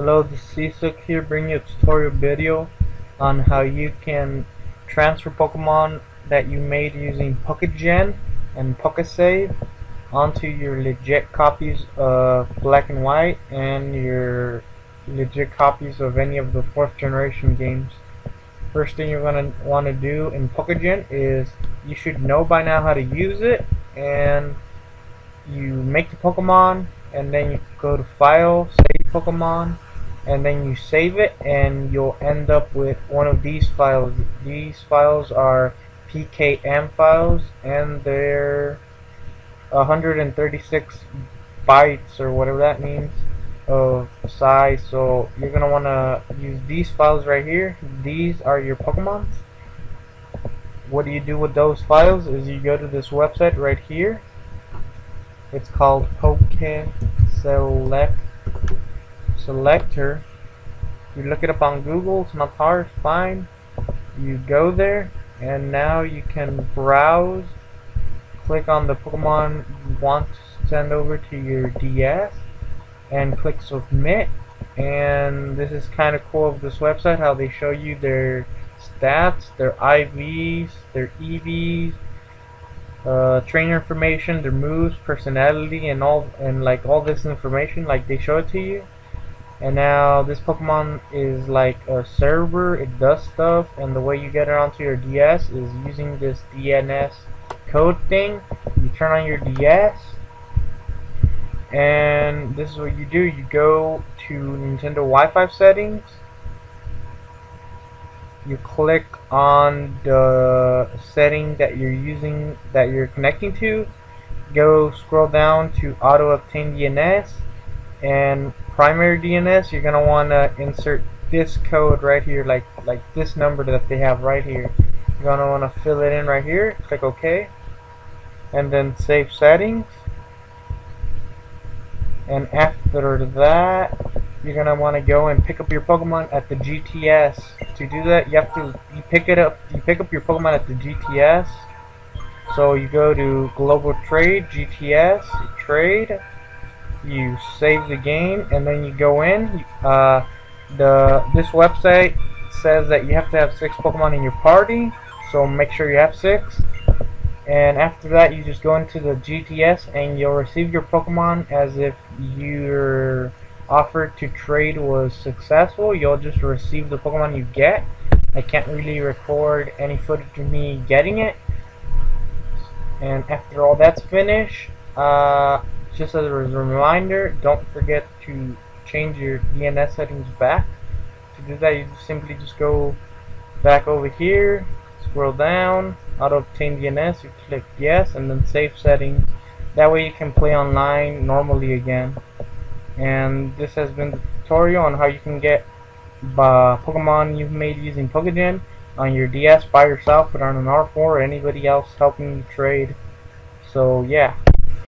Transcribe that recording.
Hello, this is Isaac here bringing you a tutorial video on how you can transfer Pokemon that you made using Pokégen and Pokésave onto your legit copies of Black and White and your legit copies of any of the fourth generation games. First thing you're going to want to do in Pokégen is you should know by now how to use it and you make the Pokemon and then you go to File, Save Pokemon, and then you save it and you'll end up with one of these files. These files are PKM files and they're 136 bytes or whatever that means of size. So you're gonna want to use these files right here. These are your Pokemons. What do you do with those files is you go to this website right here. It's called Poke Select Selector. You look it up on Google, it's not hard, fine. You go there, and now you can browse. Click on the Pokemon you want to send over to your DS, and click Submit. And this is kind of cool of this website, how they show you their stats, their IVs, their EVs, uh, trainer information, their moves, personality, and all and like all this information. Like they show it to you. And now this Pokemon is like a server. It does stuff, and the way you get it onto your DS is using this DNS code thing. You turn on your DS, and this is what you do. You go to Nintendo Wi-Fi settings you click on the setting that you're using that you're connecting to go scroll down to auto obtain DNS and primary DNS you're gonna want to insert this code right here like like this number that they have right here you're gonna want to fill it in right here click OK and then save settings and after that you're gonna want to go and pick up your Pokemon at the GTS. To do that, you have to you pick it up. You pick up your Pokemon at the GTS. So you go to Global Trade GTS Trade. You save the game, and then you go in. Uh, the this website says that you have to have six Pokemon in your party. So make sure you have six. And after that, you just go into the GTS, and you'll receive your Pokemon as if you're offer to trade was successful, you'll just receive the Pokemon you get. I can't really record any footage of me getting it. And after all that's finished, uh, just as a reminder, don't forget to change your DNS settings back. To do that, you simply just go back over here, scroll down, auto obtain DNS, you click yes, and then save settings. That way you can play online normally again and this has been the tutorial on how you can get uh, Pokemon you've made using Pokégen on your DS by yourself without an R4 or anybody else helping you trade so yeah